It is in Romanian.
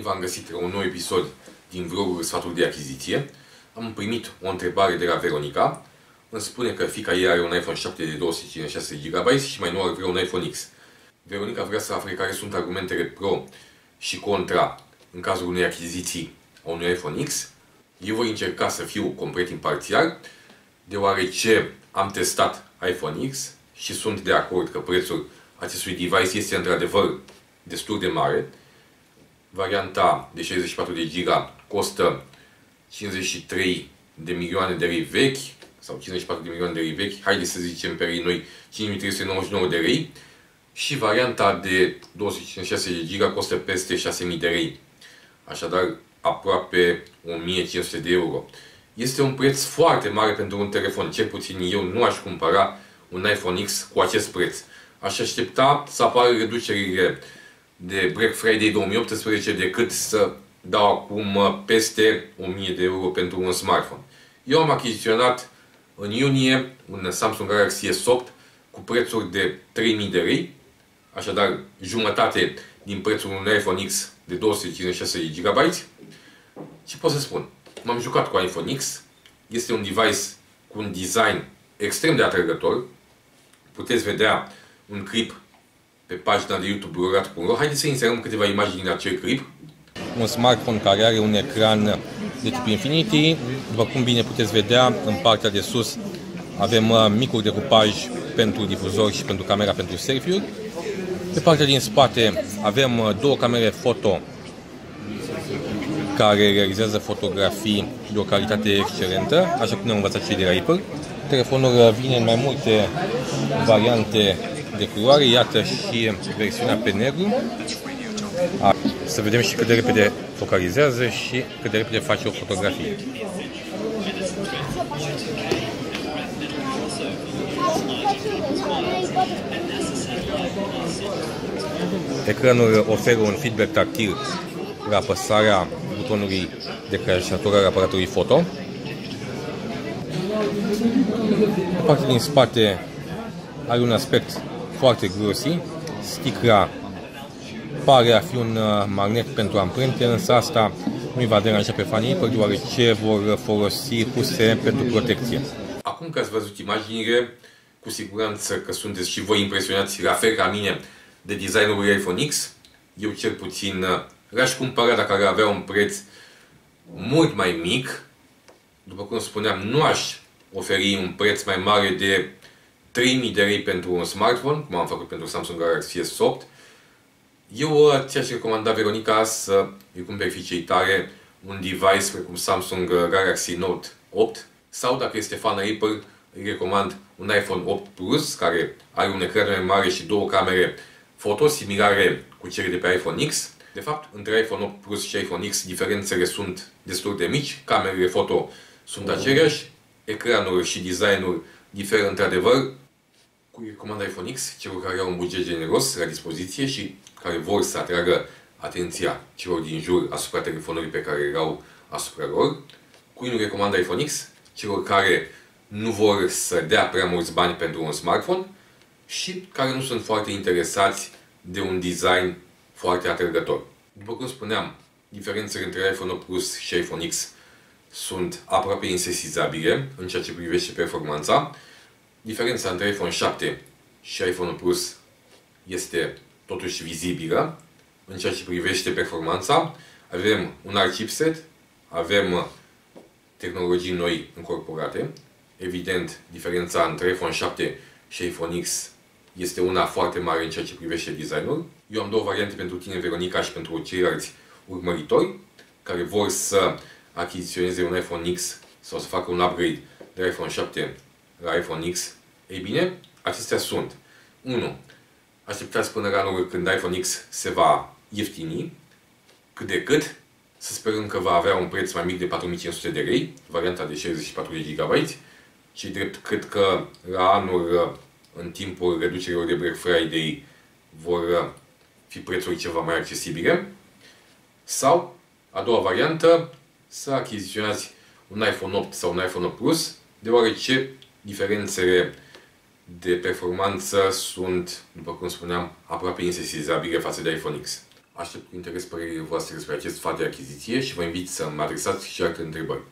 Bine v-am găsit la un nou episod din vlogul Sfatul de Achiziție. Am primit o întrebare de la Veronica. Îmi spune că fica ei are un iPhone 7 de 256 GB și mai nou ar vrea un iPhone X. Veronica vrea să afle care sunt argumentele pro și contra în cazul unei achiziții a unui iPhone X. Eu voi încerca să fiu complet imparțial, deoarece am testat iPhone X și sunt de acord că prețul acestui device este într-adevăr destul de mare. Varianta de 64 de giga costă 53 de milioane de lei vechi sau 54 de milioane de lei vechi, haideți să zicem pe lei noi 5399 de lei și varianta de 256 de giga costă peste 6000 de lei. Așadar, aproape 1500 de euro. Este un preț foarte mare pentru un telefon. Cel puțin eu nu aș cumpăra un iPhone X cu acest preț. Aș aștepta să apară reducerile de Black Friday 2018 decât să dau acum peste 1000 de euro pentru un smartphone. Eu am achiziționat în iunie un Samsung Galaxy S8 cu prețuri de 3000 de lei, așadar jumătate din prețul unui iPhone X de 256 GB. Și pot să spun, m-am jucat cu iPhone X, este un device cu un design extrem de atrăgător. Puteți vedea un clip pe pagina de YouTube rurat.ro. Haideți să inserăm câteva imagini din acel clip. Un smartphone care are un ecran de tip Infinity. După cum bine puteți vedea, în partea de sus avem uh, micul decupaj pentru difuzor și pentru camera pentru selfie-uri. Pe partea din spate avem uh, două camere foto care realizează fotografii de o calitate excelentă, așa cum ne-am învățat cei de la Apple. Telefonul uh, vine în mai multe variante de culoare, iată și versiunea pe negru. Să vedem și cât de repede focalizează și cât de repede face o fotografie. Ecranul oferă un feedback tactil la apăsarea butonului declanșator al aparatului foto. Pe partea din spate are un aspect foarte glossy. Sticla pare a fi un uh, magnet pentru amprente, însă asta nu-i va deranja pe fanii Apple, deoarece vor folosi huse pentru protecție. Acum că ați văzut imaginile, cu siguranță că sunteți și voi impresionați la fel ca mine de designul iPhone X. Eu cel puțin uh, l-aș cumpăra dacă ar avea un preț mult mai mic. După cum spuneam, nu aș oferi un preț mai mare de 3000 de lei pentru un smartphone, cum am făcut pentru Samsung Galaxy S8. Eu uh, ți-aș recomanda, Veronica, să îi cumperi fiicei tare un device precum Samsung Galaxy Note 8 sau, dacă este fan Apple, îi recomand un iPhone 8 Plus, care are un ecran mai mare și două camere foto similare cu cele de pe iPhone X. De fapt, între iPhone 8 Plus și iPhone X, diferențele sunt destul de mici, camerele foto sunt aceleași, ecranul și designul diferă într-adevăr. Cu recomand iPhone X, celor care au un buget generos la dispoziție și care vor să atragă atenția celor din jur asupra telefonului pe care îl au asupra lor. Cui nu recomand iPhone X? Celor care nu vor să dea prea mulți bani pentru un smartphone și care nu sunt foarte interesați de un design foarte atrăgător. După cum spuneam, diferențele între iPhone 8 Plus și iPhone X sunt aproape insesizabile în ceea ce privește performanța. Diferența între iPhone 7 și iPhone Plus este totuși vizibilă în ceea ce privește performanța. Avem un alt chipset, avem tehnologii noi încorporate. Evident, diferența între iPhone 7 și iPhone X este una foarte mare în ceea ce privește designul. Eu am două variante pentru tine, Veronica, și pentru ceilalți urmăritori care vor să achiziționeze un iPhone X sau să facă un upgrade de iPhone 7 la iPhone X. Ei bine, acestea sunt 1. Așteptați până la anul când iPhone X se va ieftini, cât de cât, să sperăm că va avea un preț mai mic de 4500 de lei, varianta de 64 de GB, și drept cred că la anul, în timpul reducerilor de Black Friday, vor fi prețuri ceva mai accesibile. Sau, a doua variantă, să achiziționați un iPhone 8 sau un iPhone 8 Plus, deoarece diferențele de performanță sunt, după cum spuneam, aproape insesizabile față de iPhone X. Aștept cu interes părerile voastre despre acest sfat de achiziție și vă invit să mă adresați și alte întrebări.